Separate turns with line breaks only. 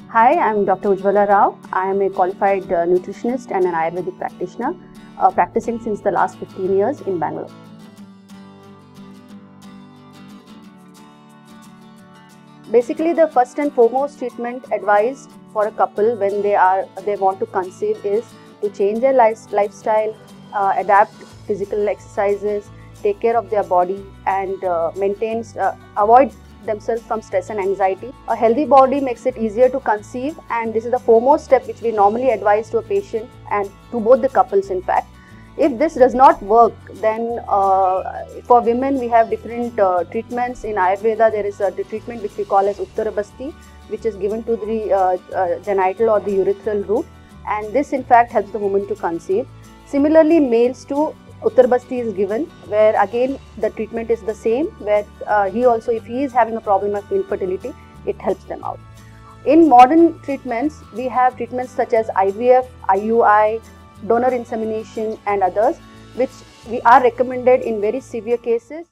Hi, I'm Dr. Ujwala Rao. I am a qualified uh, nutritionist and an Ayurvedic practitioner, uh, practicing since the last 15 years in Bangalore. Basically, the first and foremost treatment advised for a couple when they are they want to conceive is to change their life, lifestyle, uh, adapt physical exercises, take care of their body, and uh, maintain uh, themselves from stress and anxiety. A healthy body makes it easier to conceive, and this is the foremost step which we normally advise to a patient and to both the couples, in fact. If this does not work, then uh, for women we have different uh, treatments. In Ayurveda, there is a treatment which we call as Uttarabasti, which is given to the uh, uh, genital or the urethral root, and this in fact helps the woman to conceive. Similarly, males too, Uttarbasti is given, where again the treatment is the same, where uh, he also, if he is having a problem of infertility, it helps them out. In modern treatments, we have treatments such as IVF, IUI, donor insemination and others which we are recommended in very severe cases